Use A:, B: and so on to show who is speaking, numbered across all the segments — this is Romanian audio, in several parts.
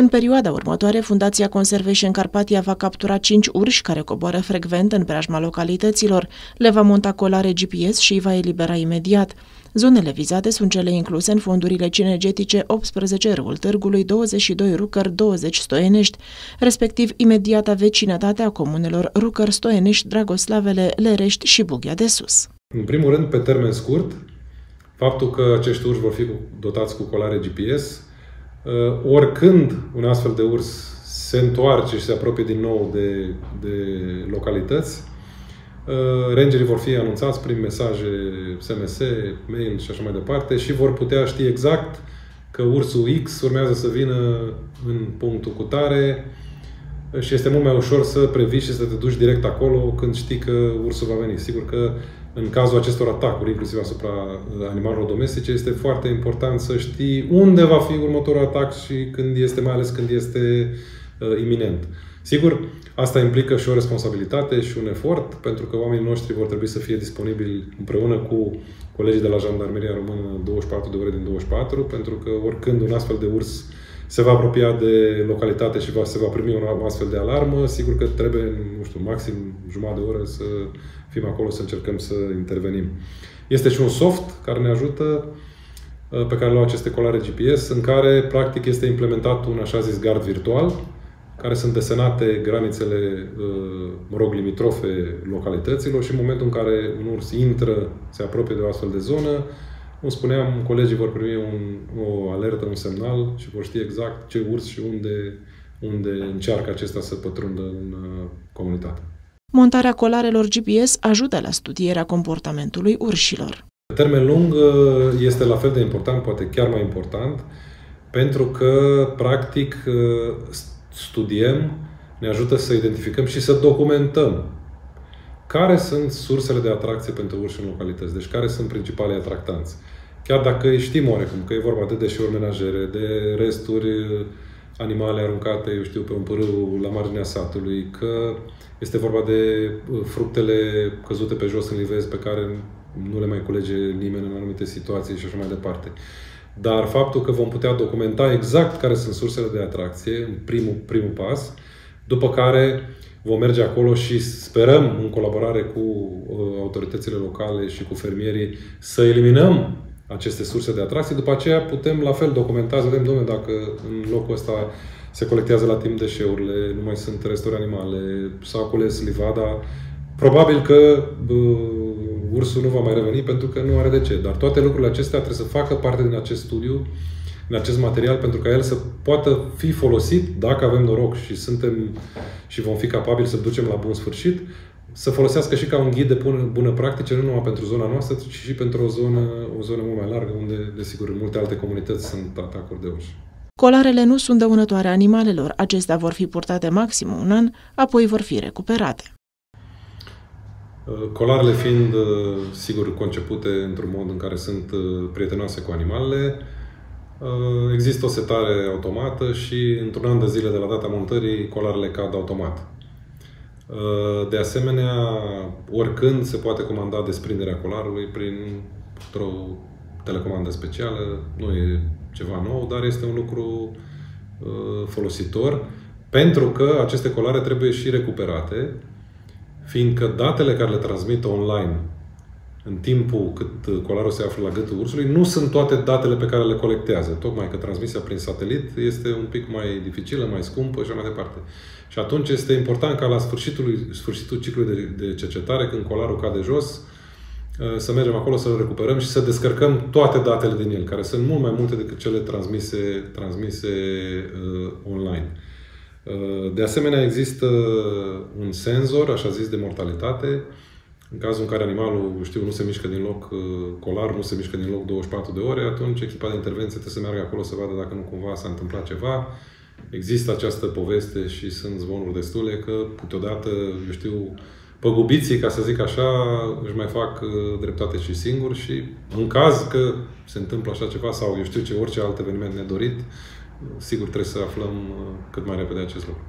A: În perioada următoare, Fundația Conservation Carpatia va captura 5 urși care coboară frecvent în preajma localităților, le va monta colare GPS și îi va elibera imediat. Zonele vizate sunt cele incluse în fondurile cinegetice 18 Râul Târgului, 22 Rucăr, 20 Stoienești, respectiv imediata vecinătate a comunelor Rucăr, Stoienești, Dragoslavele, Lerești și Bughia de Sus.
B: În primul rând, pe termen scurt, faptul că acești urși vor fi dotați cu colare GPS, uh, oricând un astfel de urs se întoarce și se apropie din nou de, de localități, Uh, rangerii vor fi anunțați prin mesaje SMS, mail și așa mai departe și vor putea ști exact că ursul X urmează să vină în punctul cu tare și este mult mai ușor să previi și să te duci direct acolo când știi că ursul va veni. Sigur că în cazul acestor atacuri, inclusiv asupra animalelor domestice, este foarte important să știi unde va fi următorul atac și când este, mai ales când este uh, iminent. Sigur, asta implică și o responsabilitate și un efort, pentru că oamenii noștri vor trebui să fie disponibili împreună cu colegii de la Jandarmeria Română 24 de ore din 24, pentru că oricând un astfel de urs se va apropia de localitate și va, se va primi o astfel de alarmă, sigur că trebuie, nu știu, maxim jumătate de oră să fim acolo să încercăm să intervenim. Este și un soft care ne ajută pe care l-au aceste colare GPS, în care practic este implementat un așa zis gard virtual, care sunt desenate granițele, uh, mă rog, limitrofe localităților și în momentul în care un urs intră, se apropie de o astfel de zonă, cum spuneam, colegii vor primi un, o alertă, un semnal și vor ști exact ce urs și unde, unde încearcă acesta să pătrundă în uh, comunitate.
A: Montarea colarelor GPS ajută la studierea comportamentului urșilor.
B: Pe termen lung uh, este la fel de important, poate chiar mai important, pentru că, practic, studiem, ne ajută să identificăm și să documentăm care sunt sursele de atracție pentru urși în localități, deci care sunt principalii atractanți. Chiar dacă știm oarecum că e vorba de deșeuri menajere, de resturi animale aruncate, eu știu, pe un pârâu la marginea satului, că este vorba de uh, fructele căzute pe jos în livezi pe care nu le mai culege nimeni în anumite situații și așa mai departe. Dar faptul că vom putea documenta exact care sunt sursele de atracție, în primul, primul pas, după care vom merge acolo și sperăm, în colaborare cu uh, autoritățile locale și cu fermierii, să eliminăm aceste surse de atracție. După aceea putem la fel documenta, să vedem, domnule, dacă în locul ăsta se colectează la timp deșeurile, nu mai sunt resturi animale, s-a cules livada. Probabil că ursul nu va mai reveni pentru că nu are de ce. Dar toate lucrurile acestea trebuie să facă parte din acest studiu, din acest material, pentru ca el să poată fi folosit, dacă avem noroc și suntem și vom fi capabili să ducem la bun sfârșit, să folosească și ca un ghid de bună, bună practice, nu numai pentru zona noastră, ci și pentru o zonă, o zonă mult mai largă, unde, desigur, în multe alte comunități sunt atacuri de urși.
A: Colarele nu sunt dăunătoare animalelor, acestea vor fi purtate maxim un an, apoi vor fi recuperate.
B: Uh, colarele fiind, uh, sigur, concepute într-un mod în care sunt uh, prietenoase cu animalele, există o setare automată și într-un an de zile de la data montării, colarele cad automat. De asemenea, oricând se poate comanda desprinderea colarului prin o telecomandă specială. Nu e ceva nou, dar este un lucru folositor pentru că aceste colare trebuie și recuperate fiindcă datele care le transmit online în timpul cât colarul se află la gâtul ursului, nu sunt toate datele pe care le colectează. Tocmai că transmisia prin satelit este un pic mai dificilă, mai scumpă și așa mai departe. Și atunci este important ca la sfârșitul, sfârșitul ciclului de, de cercetare, când colarul cade jos, uh, să mergem acolo să-l recuperăm și să descărcăm toate datele din el, care sunt mult mai multe decât cele transmise, transmise uh, online. Uh, de asemenea, există un senzor, așa zis, de mortalitate. În cazul în care animalul, știu, nu se mișcă din loc, uh, colar nu se mișcă din loc 24 de ore, atunci echipa de intervenție trebuie să meargă acolo să vadă dacă nu cumva s-a întâmplat ceva. Există această poveste și sunt zvonuri destule că câteodată, eu știu, păgubiții, ca să zic așa, își mai fac uh, dreptate și singuri și în caz că se întâmplă așa ceva sau eu știu ce, orice alt eveniment nedorit, sigur trebuie să aflăm uh, cât mai repede acest lucru.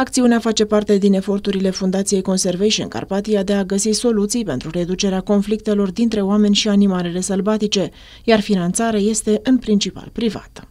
A: Acțiunea face parte din eforturile Fundației Conservation Carpatia de a găsi soluții pentru reducerea conflictelor dintre oameni și animalele sălbatice, iar finanțarea este în principal privată.